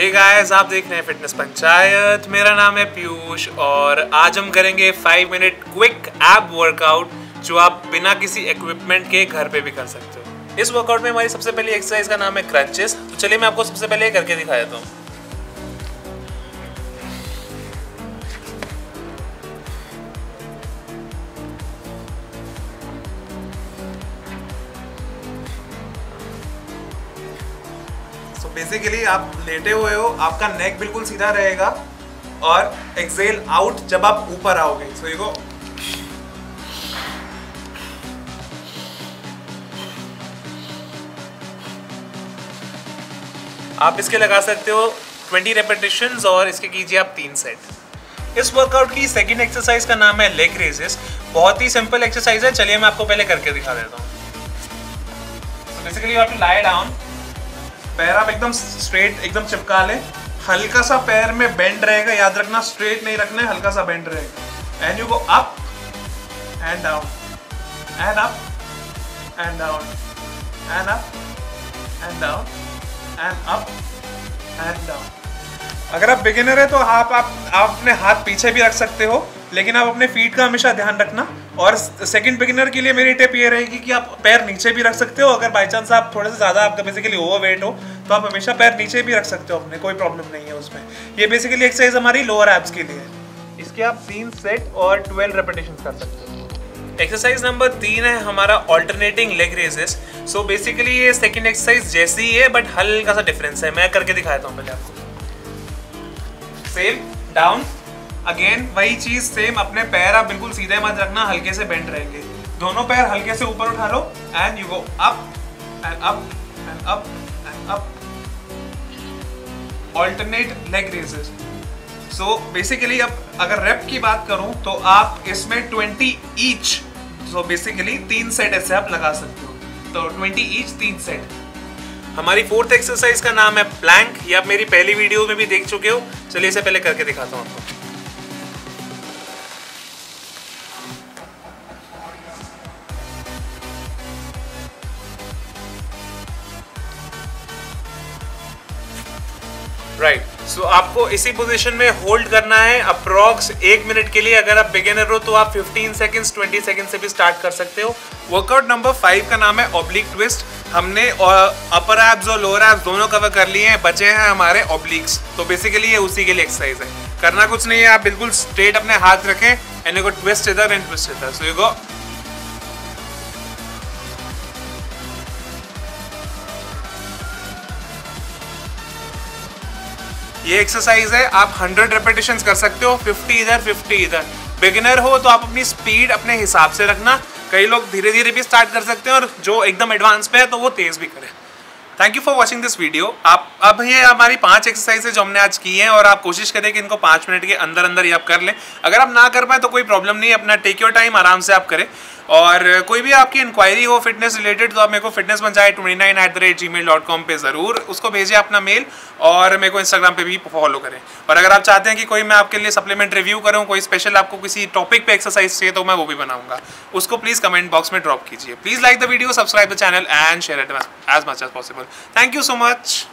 Hey guys आप देख रहे हैं फिटनेस पंचायत मेरा नाम है पीयूष और आज हम करेंगे five minute quick ab workout जो आप बिना किसी इक्विपमेंट के घर पे भी कर सकते हो। इस वर्कआउट में हमारी सबसे पहली एक्सरसाइज का नाम है क्रंचेस तो चलिए मैं आपको सबसे पहले करके दिखा देता हूँ। सो बेसिकली आप लेटे हुए हो, आपका नेक बिल्कुल सीधा रहेगा और एक्सेल आउट जब आप ऊपर आओगे। सो यू गो आप इसके लगा सकते हो 20 रेपिटेशंस और इसके कीजिए आप तीन सेट इस वर्कआउट की सेकेंड एक्सरसाइज का नाम है लेग रेजेस बहुत ही सिंपल एक्सरसाइज है। चलिए मैं आपको पहले करके दिखा देता हूँ। Basically you have to lie down पैर आप एकदम स्ट्रेट एकदम चिपका ले। हल्का सा पैर में बेंड रहेगा, याद रखना स्ट्रेट नहीं रखना है, हल्का सा बेंड रहेगा। And you go up and down and up and down and up and down and up and down अगर आप बिगिनर है तो आप आप आप अपने हाथ पीछे भी रख सकते हो, लेकिन आप अपने फीट का हमेशा ध्यान रखना। और सेकंड बिगिनर के लिए मेरी टिप ये रहेगी कि आप पैर नीचे भी रख सकते हो, अगर बाई चांस आप थोड़े से ज़्यादा आपका बेसिकली ओवर वेट हो तो आप हमेशा पैर नीचे भी रख सकते हो अपने, कोई प्रॉब्लम नहीं है उसमें। ये बेसिकली एक्सरसाइज हमारी लोअर एब्स के लिए इसके आप तीन सेट और ट्वेल्व रेपिटेशन कर सकते हो। एक्सरसाइज नंबर तीन है हमारा alternating leg raises so basically ये सेकंड एक्सरसाइज जैसी ही है बट हल्का सा डिफरेंस है। मैं करके दिखाता हूँ पहले आपको। सेम डाउन अगेन वही चीज़ सेम अपने पैर आप बिल्कुल सीधे मत रखना, हल्के से बेंड रहेंगे। दोनों पैर हल्के से ऊपर उठा लो and you go up and up and up and up alternate leg raises so basically अब अगर रेप की बात करूँ तो आप इसमें 20 ईच सो बेसिकली तीन सेट ऐसे आप लगा सकते हो। तो 20 ईच तीन सेट हमारी फोर्थ एक्सरसाइज का नाम है प्लैंक ये आप मेरी पहली वीडियो में भी देख चुके हो। चलिए इसे पहले करके दिखाता हूँ आपको। Right right. सो so, आपको इसी पोजीशन में होल्ड करना है अप्रॉक्स एक मिनट के लिए। अगर आप बिगिनर हो तो आप 15 सेकंड्स 20 सेकंड से भी स्टार्ट कर सकते हो। वर्कआउट नंबर फाइव का नाम है ऑब्लिक ट्विस्ट हमने अपर एब्स और लोअर एब्स दोनों कवर कर लिए हैं। बचे हैं हमारे ऑब्लिक्स तो बेसिकली ये उसी के लिए एक्सरसाइज है। करना कुछ नहीं है। आप बिल्कुल स्ट्रेट अपने हाथ रखें। एंड यू गो ट्विस्ट इधर एंड ट्विस्ट इधर। सो यू गो ये एक्सरसाइज है, आप 100 रेपिटेशन कर सकते हो 50 इधर 50 इधर। बिगिनर हो तो आप अपनी स्पीड अपने हिसाब से रखना। कई लोग धीरे धीरे भी स्टार्ट कर सकते हैं और जो एकदम एडवांस पे है तो वो तेज़ भी करें। Thank you for watching this video आप, अब ये हमारी पाँच एक्सरसाइज जो हमने आज की हैं और आप कोशिश करें कि इनको पाँच मिनट के अंदर अंदर ही आप कर लें। अगर आप ना कर पाए तो कोई प्रॉब्लम नहीं अपना टेक योर टाइम आराम से आप करें। और कोई भी आपकी इंक्वायरी हो फिटनेस रिलेटेड तो आप मेरे को fitness panchayat twenty nine at the rate Gmail dot com पर ज़रूर उसको भेजें अपना मेल और मेरे को इंस्टाग्राम पे भी फॉलो करें। और अगर आप चाहते हैं कि कोई मैं आपके लिए सप्लीमेंट रिव्यू करूँ, कोई स्पेशल आपको किसी टॉपिक पे एक्सरसाइज चाहिए तो मैं वो भी बनाऊँगा। उसको प्लीज़ कमेंट बॉक्स में ड्रॉप कीजिए। Please like the video subscribe the channel and share it as much as possible thank you so much